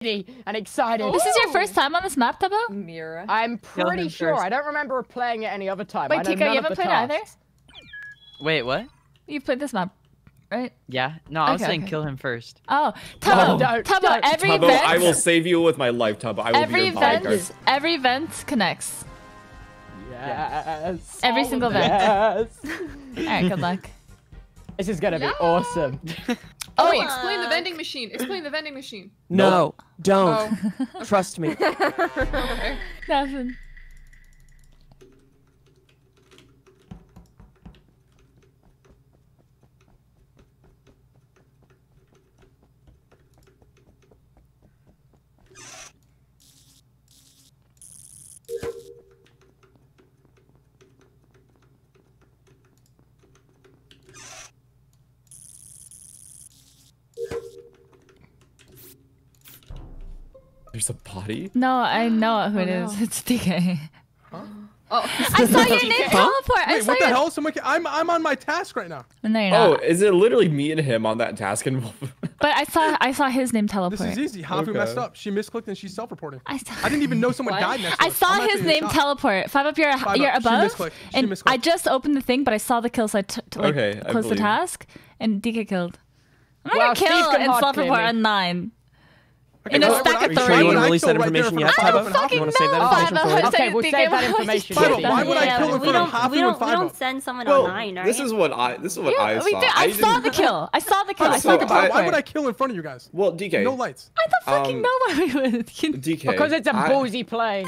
and excited. This is your first time on this map, Tubbo? Mira. I'm pretty him sure. first. I don't remember playing it any other time. Wait, know Tika, you haven't played it either? Wait, what? You've played this map, right? Yeah. No, I was saying okay. kill him first. Oh, Tubbo, don't, Tubbo, don't. every Tubbo, event, I will save you with my life, Tubbo. I will every be your bodyguard. every vent connects. Yes. Every single vent. Yes. All right, good luck. This is gonna be awesome. Oh, wait, explain the vending machine. Explain the vending machine. No, don't. Oh. Trust me. okay. Nothing. There's a body? No, I know who it Oh, is. no. It's DK. Oh, I saw your name teleport. I Wait, saw what the your... hell? Someone, ca- I'm I'm on my task right now. No, you're Oh, is it literally me and him on that task? And But I saw I saw his name teleport. This is easy. Hafu Okay. messed up. She misclicked and she's self-reporting. I saw, I didn't even know someone What? died next to I saw I'm his name shocked. teleport. Five up, you're, Five you're up. She above. misclicked. She and misclicked. I just opened the thing, but I saw the kill, so I t- t- like, Okay, I closed the task, and DK killed. I'm not Well, gonna kill and self-report clear on nine. Okay, in a stack of you three. sure you want to I release that information in yet, front I of don't fucking You want to save that know, information for later? Okay, we'll DK, save that why would information do for Five up, later. why would I kill in front of don't Hafu we and don't we don't send someone online, right? this is what I this is what I saw. I, saw the kill. I saw the kill. I saw the Think about it. Why would. I kill in front of you guys? Well, DK. No lights. I don't fucking Um, know why we would. DK. Because it's a boozy play.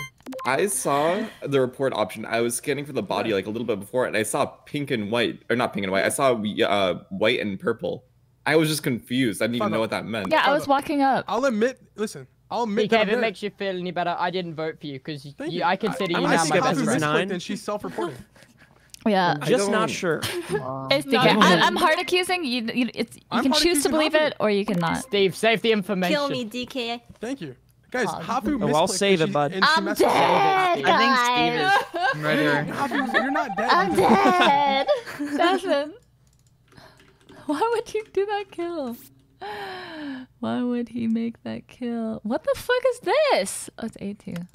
I saw the report option. I was scanning for the body like a little bit before, and I saw pink and white, or not pink and white. I saw uh, white and purple. I was just confused. I didn't even Five know what that meant. Yeah, I was walking up. I'll admit. Listen, I'll admit DK, that. if it there. makes you feel any better, I didn't vote for you because Thank you, I consider I- you I'm now gonna my best friend. nine. and she's self-reporting. Yeah. I Just don't- sure. It's DK. I, I'm hard accusing. You, you, it's, you I'm can choose to believe Hafu. it or you cannot. Steve, save the information. Kill me, DK. Thank you, guys. Oh. Hafu Oh, I'll save it, she- bud. I'm messed up. dead, I think Steve guys. is murderer. Hafu, you're not dead. I'm You just- dead. Devin. Why would you do that kill? Why would he make that kill? What the fuck is this? Oh, it's A2.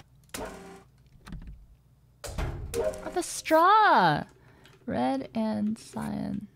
Oh, the straw. Red and cyan.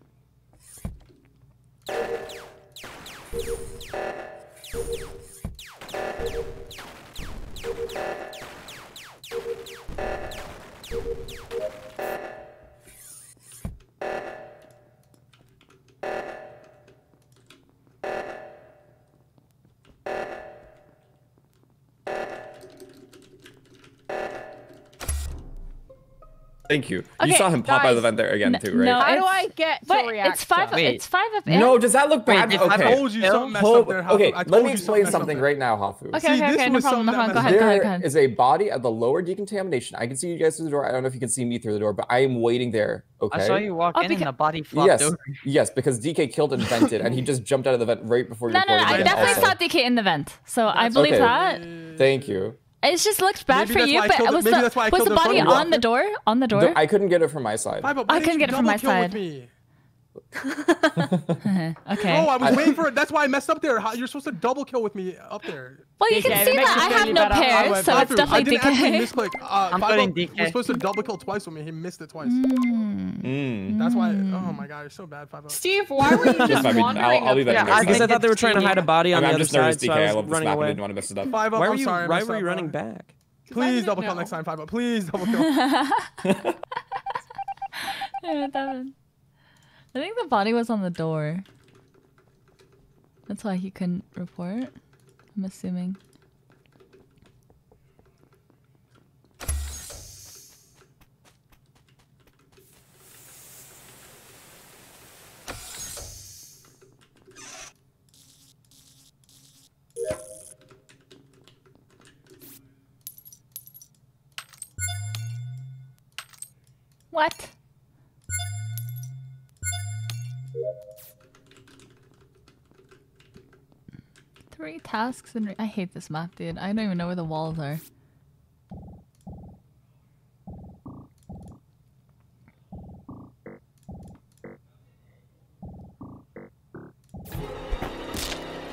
Thank you. Okay, you saw him pop out of the vent there again N- too, right? no, How do I get to But react? it's five. Wait. It's five of it. No, does that look bad? did Five okay. I told you something messed Hold- up there, Hafu. okay, I let me you explain something right now, Hafu. Okay, See, okay, this okay. No was problem. No problem. Go that ahead. Go ahead. There Go ahead. is a body at the lower decontamination. I can see you guys through the door. I don't know if you can see me through the door, but I am waiting there. Okay. I saw you walk Oh, in because- and the body flopped Yes, over. yes, because DK killed and vented, and he just jumped out of the vent right before you No, no, no. I definitely saw DK in the vent, so I believe Okay. that. Thank you. It just looked bad Maybe for you, but was maybe the, that's why I was the it in front body on the door? On the door? The- I couldn't get it from my side. Five up, I couldn't get it from my kill with side. Me? okay. Oh, I was waiting for it. That's why I messed up there. How- You're supposed to double kill with me up there. well, you DK, can see that I have no better. I pairs, would- so Hafu, it's I definitely didn't actually DK. misclick. Uh, I'm Five voting Up DK. was supposed to double kill twice with me. He missed it twice. Mm. Mm. That's why. Oh my god, you're so bad, Five Up. Steve, why were you just I mean, I'll- wandering I'll leave up that there? Because I think thought they were trying to hide a genius. body I on mean, the I'm other just nervous, side, DK. I I was love this running map. I away. didn't want to mess it up. Five Up. Why I'm were you? Why were you running back? Please double didn't kill next time, Five Up. Please double kill. I think the body was on the door. That's why he couldn't report. I'm assuming. Three tasks and I hate this map, dude. I don't even know where the walls are.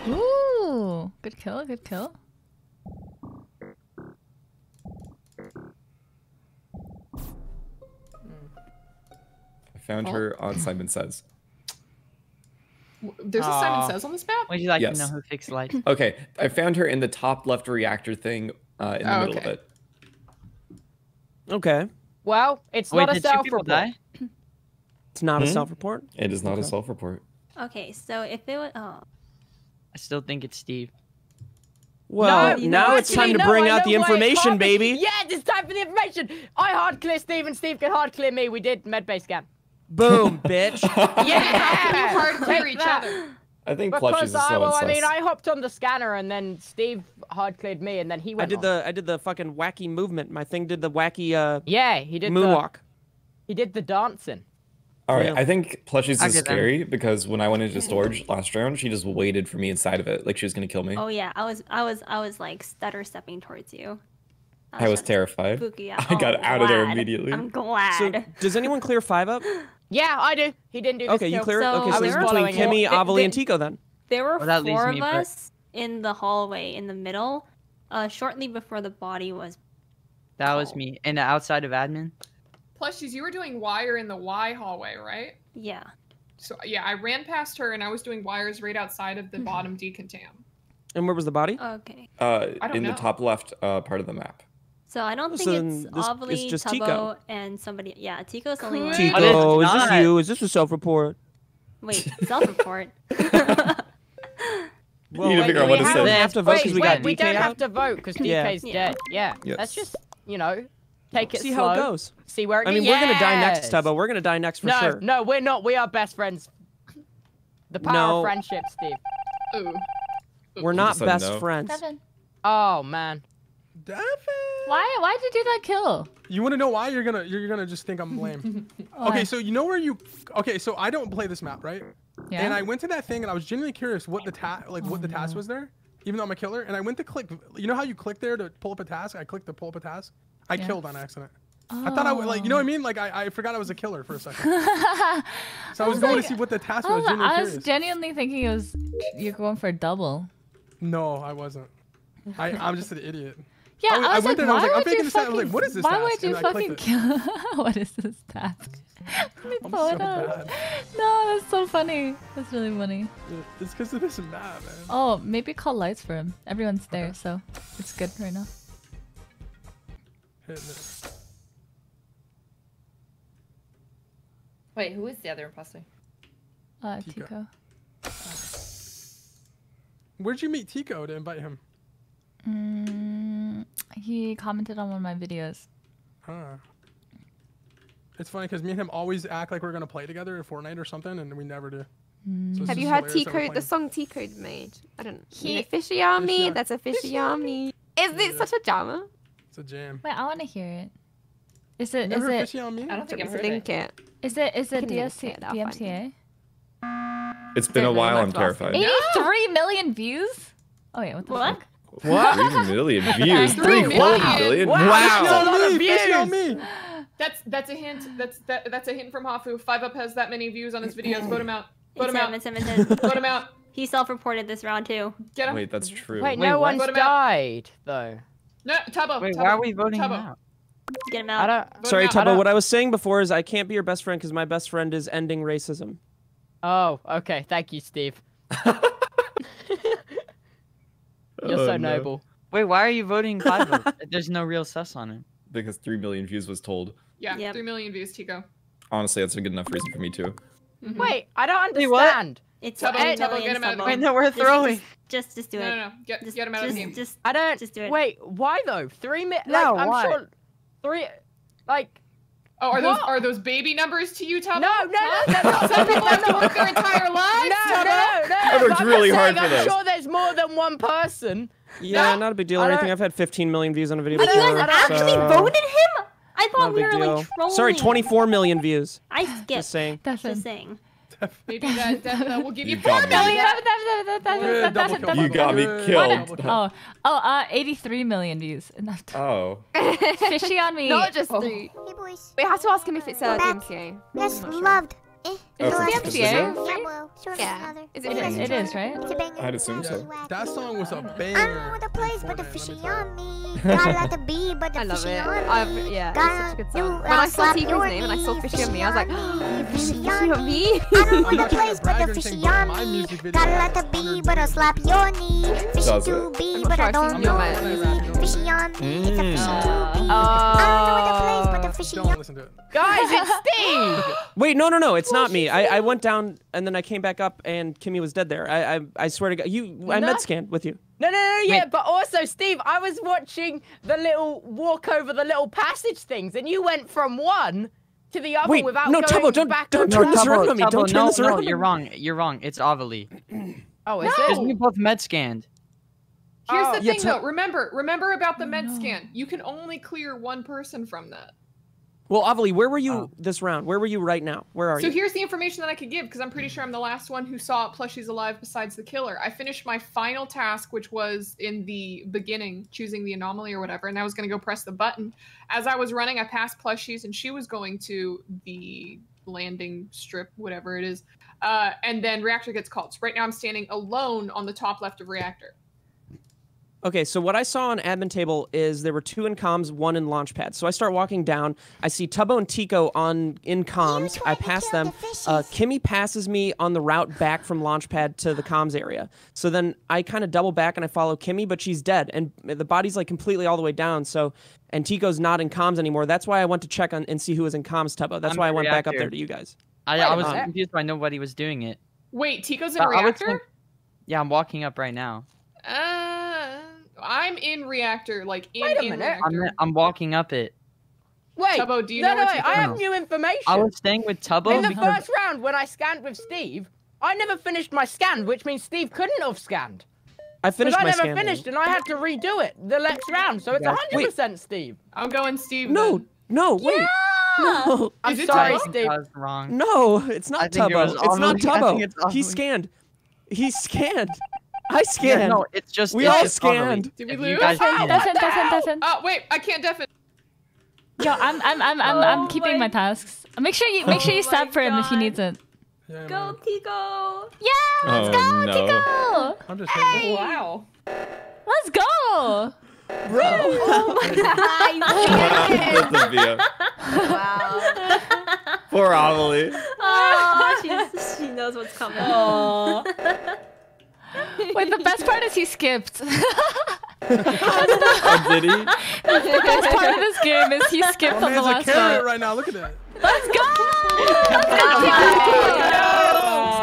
Ooh! Good kill, good kill. I found oh. her on Simon Says. W- There's a Simon Aw. Says on this map. Would you like Yes. to know who fixed lights? Okay, I found her in the top left reactor thing uh, in the Oh, middle okay. of it. Okay. Well, it's Wait, not a did two people self-report. It's not a Hmm? self-report. It is not a self-report. Okay, so if it was, oh, I still think it's Steve. Well, you now it's time to bring I out the information, baby. Yeah, it's time for the information. I hard clear Steve and Steve can hard clear me. We did med medbay scan. Boom, bitch. Yeah. How can you hard clear Take each that. other? I think Plushies Because is I, so well, I mean. I hopped on the scanner and then Steve hard cleared me and then he went. I did on. the I did the fucking wacky movement. My thing did the wacky uh Yeah, he did moonwalk. The, he did the dancing. All right, Yeah. I think Plushies is get them. scary because when I went into storage last round, she just waited for me inside of it, like she was gonna kill me. oh yeah, I was, I was, I was like stutter stepping towards you. I was just terrified. spooky. I got Oh, out of there immediately. I'm glad. So does anyone clear five up? Yeah, I do. He didn't do this Okay, you kill. clear it. So Okay, I so was it's between following it. Kimmy, They- Avali, they- and Tiko then. There were Well, four me, of but- us in the hallway in the middle, uh, shortly before the body was. That was me. And outside of admin. Plushies, you were doing wire in the Y hallway, right? Yeah. So yeah, I ran past her and I was doing wires right outside Mm-hmm. of the bottom decontam. And where was the body? Okay. Uh, I don't in the top left uh, part of the map. So I don't oh, think So it's then this is Avali, just Tubbo, Tiko. and somebody. Yeah, Tiko's the only one. Tiko, it's is this not. you? Is this a self-report? Wait, self-report. Well, need to figure out what we to have say. to have to vote because we wait, got we DK don't have to vote because Yeah. DK's Yeah. dead. Yeah, Yes. let's just you know take it See slow. how it goes. See where it goes. I mean, goes. we're gonna die next, Yes. Tubbo. We're gonna die next for no, sure. no, we're not. We are best friends. The power No. of friendship, Steve. Ooh. We're not best no. friends. Devin, Oh man. Devin! why why'd you do that kill? You want to know why? You're gonna you're gonna just think I'm lame. Okay, so you know where you? Okay, so I don't play this map, right? yeah. And I went to that thing and I was genuinely curious what the task, like what the task oh, was there, even though I'm a killer. And I went to click. You know how you click there to pull up a task? I clicked to pull up a task. I Yeah. killed on accident. Oh. I thought I would like, you know what I oh. mean? Like I, I forgot I was a killer for a second. so I was, was going like- to see what the task I was. was, genuinely I was genuinely thinking it was you're going for a double. no, I wasn't. I, I'm just an idiot. Yeah, I I, was- I was went like, there and I was why like, I'm would you making this task. I fucking? was like, what is this why task? would you And fucking clicked kill? what is this task? Let me I'm pull so it up. bad. No, that's so funny. That's really funny. It's because of this map, man. Oh, maybe call lights for him. Everyone's there, so it's good right now. Wait, who is the other imposter? Uh, Tiko. Tiko. Where'd you meet Tiko to invite him? Mm, he commented on one of my videos. Huh. It's funny because me and him always act like we're gonna play together in Fortnite or something, and we never do. Hmm. So Have you heard hilarious Tiko, the song Tiko made? I don't He- know. Fishy on me, Fishy that's a fishy on me. Isn't it such a drama? It's a jam. Wait, I want to hear it. Is it? Is it? fishy on. I don't think I've heard link it. it. Is it? Is it can link DSC, it, I'll find it. DMCA? It's been a while. I'm lost terrified. it. Eighty-three million views. Oh wait, what the What? fuck? Three million views. Three Three whole million. million. Wow. Wow. on A lot of me. Fishy on views. me. That's that's a hint. That's that that's a hint from Hafu. Five Up has that many views on his videos. Vote him out. Vote him him, out. it's him, it's him. Vote him out. He self-reported this round too. Get him. Wait, that's true. Wait, Wait, no what? one's Vote died though. No, Tubbo. Wait, Tubbo, why are we voting him Tubbo. out? Get him I out. don't. Sorry, him out. Tubbo. What I was saying before is I can't be your best friend because my best friend is ending racism. Oh, okay. Thank you, Steve. You're Oh, so no. noble. Wait, why are you voting five votes? There's no real sus on it. Because three million views was told. Yeah, Yep. three million views, Tiko. Honestly, that's a good enough reason for me too. Mhm. Wait, I don't Wait, what? understand. It's Tubbo, eight Tubbo, get him out of Tubbo. the Wait, no, we're throwing. Just, just do it. no, no. Get Just, get him out of just, the game. Just, I don't. Just do it. Wait, why though? Three mi- No, like, I'm why? sure. Three. Like. Oh, are those What? are those baby numbers to you, Tubbo? No, no, no, no, no. Some people have to work their entire lives. No, Tubbo. no, no. I worked but I'm really hard saying, for I'm this. sure there's more than one person. Yeah, No, not a big deal or anything. I've had 15 million views on a video Wait, you guys actually so- voted him? I Not thought we were deal. like trolling. Sorry, 24 million views. I skipped. Just saying. Devin. Just saying. Maybe that, that, that will give you, You four got me. million. Good double kill, You got me killed. Oh, oh, uh, 83 million views. Enough. Oh. Fishy on me. Not just Oh. three. Hey boys. We have to ask him if it's Back. DMCA. Yes, I'm sure. loved. Eh, Oh, the from last Yeah, well, sort Yeah. Is it It is. It is, right? It's a banger. I'd assume so. Wacky, wacky. That song was a banger. I don't know what the place, but the Fortnite, let me fishy on me. Gotta let the bee, but the I love fishy it. on I've, me. yeah, it's such a good do- song. When I I'll saw slap Tiko's name and I saw Fishy on Me, I was like, fishy Fishy on on me. Me? I don't I'm the place, but the fishy on me. Gotta has let the 100 bee, but I'll slap your knee. Fishy to it? be, but I don't seen you on know me. music. Fishy on me, it's a fishy Mm. Uh, I don't know what the place, but the fishy Don't on listen to it. Guys, it's Steve. Wait, no, no, no, it's not me. I, I went down and then I came back up and Kimmy was dead there. I I, I swear to God, you I No. med scanned with you. No, no, no, yeah, Wait. but also, Steve, I was watching the little walk over the little passage things, and you went from one to the other Wait, without no, going Tubbo, don't- back don't and turn No, this around on me. Tubbo, Don't turn no, this around on you're wrong. You're wrong. It's Avali. Oh, is Because it? we both med scanned. Here's Oh. the Yeah, thing, to- though. Remember, remember about the Oh, med no. scan. You can only clear one person from that. Well, Avali, where were you Oh. this round? Where were you right now? Where are So you? So here's the information that I could give because I'm pretty sure I'm the last one who saw plushies alive besides the killer. I finished my final task, which was in the beginning, choosing the anomaly or whatever, and I was going to go press the button. As I was running, I passed plushies, and she was going to the landing strip, whatever it is. Uh, and then reactor gets called. So right now I'm standing alone on the top left of reactor. Okay, so what I saw on admin table is there were two in comms, one in launchpad. So I start walking down. I see Tubbo and Tiko on in comms. I pass them. the. Uh, Kimmy passes me on the route back from launchpad to the comms area. So then I kind of double back and I follow Kimmy, but she's dead and the body's like completely all the way down. So and Tiko's not in comms anymore. That's why I went to check on and see who was in comms, Tubbo. That's I'm why I the went back up there to you guys. I, Wait I a was minute. confused by nobody was doing it. Wait, Tiko's in Uh, I reactor? think- Yeah, I'm walking up right now. Uh, I'm in reactor, like in, Wait a in minute. I'm, reactor. I'm walking up it. Wait, Tubbo, do you no, know no, where wait, I have is? new information. I was staying with Tubbo In the because first round, when I scanned with Steve, I never finished my scan, which means Steve couldn't have scanned. I Because finished I never scan. finished, and I had to redo it the next round, so it's Yeah. 100% Steve. I'm going Steve. No, then. no, wait. No, I'm Is it sorry, Tubbo? Steve. I was wrong. no, it's not I it Tubbo. It's not Tubbo. think He scanned. He scanned. I Yeah, scanned. no, it's just We it's all scanned. Did we If lose? you guys Ow, didn't- Doesn't, doesn't, doesn't. Oh wait, I can't deafen. Yo, I'm, I'm, I'm, I'm, I'm Oh keeping my- my tasks. Make sure you, make sure you Oh stab for him if he needs it. Yeah, Go, man. Tiko! Yeah, let's Oh, go, no. Tiko. I'm just hating. Wow. Let's go. Oh my god! That's a wow. Poor Amelie. oh, she's, she knows what's coming. Aw. Wait, the best part is he skipped. Oh, did he? the best part of this game is he skipped My on the man's a carrot right now. Look at that. Let's go!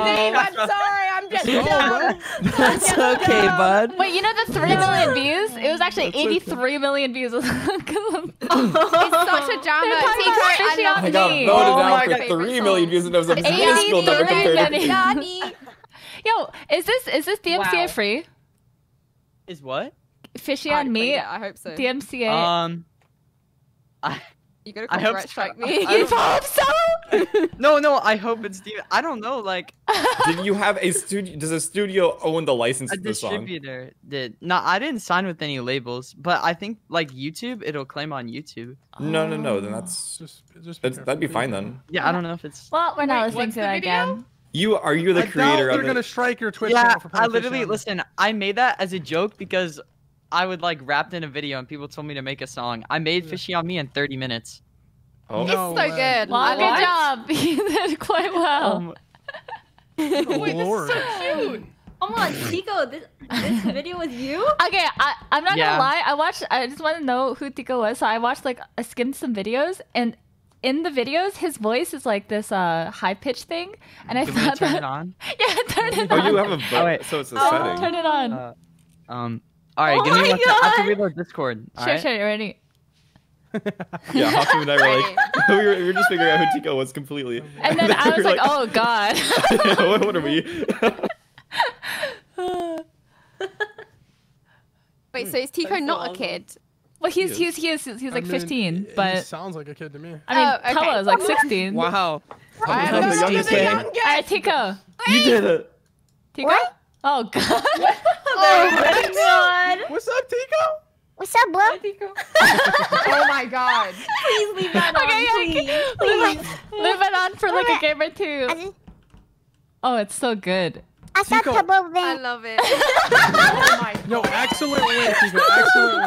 Steve, I'm sorry, I'm just Oh. That's okay, bud. Wait, you know the 3 million views? It was actually That's okay. 83 million views. It's such a drama. They're talking I fishy love on I got me. voted Oh out for three million views and it was a minuscule number compared to million. Johnny. Yo, is this is this DMCA Wow. free? Is what? Fishy on me? I hope so. DMCA. Um. I you gotta hope copyright so. strike I- me. I you hope so? No, no. I hope it's Steven. I don't know. Like Did you have a studio? Does a studio own the license a to the song? distributor did. No, I didn't sign with any labels, but I think like YouTube, it'll claim on YouTube. No, no, no. Then that's Just, just that's, that'd be fine then. Yeah, I don't know if it's. Well, we're not Wait, listening to the that video? again. You are you the I doubt creator they're of gonna strike your Twitch Yeah, channel for I literally Fish on Me. listen. I made that as a joke because I would like wrapped in a video and people told me to make a song. I made Fishy on Me in 30 minutes. Oh, It's No so way. good. Well, good love job. You did quite well. Um, Oh, Wait, this is so cute. Oh my god, Tiko, this, this video was you? Okay, I, I'm not Yeah. gonna lie. I watched. I just want to know who Tiko was. So I watched like I skimmed some videos, and in the videos, his voice is like this uh high pitched thing, and I you want thought to turn that it on? yeah, turn it Oh, on. you have a vote, Oh, wait. so it's a Oh, setting. turn it on. Uh, um. All right, Oh give me my one sec. I have God. to reload Discord. all sure, right? sure, you ready? Yeah, Hafu and I were like, we were, we were just figuring out who Tiko was completely. And then I was were like, oh god. what, what are we? Wait, so is Tiko not a kid? Well, he's He he's he is he's I like mean, 15, he but sounds like a kid to me. I mean, Oh, okay. Tubbo is like 16. Wow. I I'm am the youngest the youngest. All right, Tiko. you did it. Tiko. Oh god. Oh my god! What's up, Tiko? What's up, bro? Oh my god. Please leave that on, Okay, yeah, please. Leave it, leave it on for like a game or two. Just, Oh, it's so good. I saw Tiko. Tubbo I love it. Oh my Yo, excellent win, Tiko. Excellent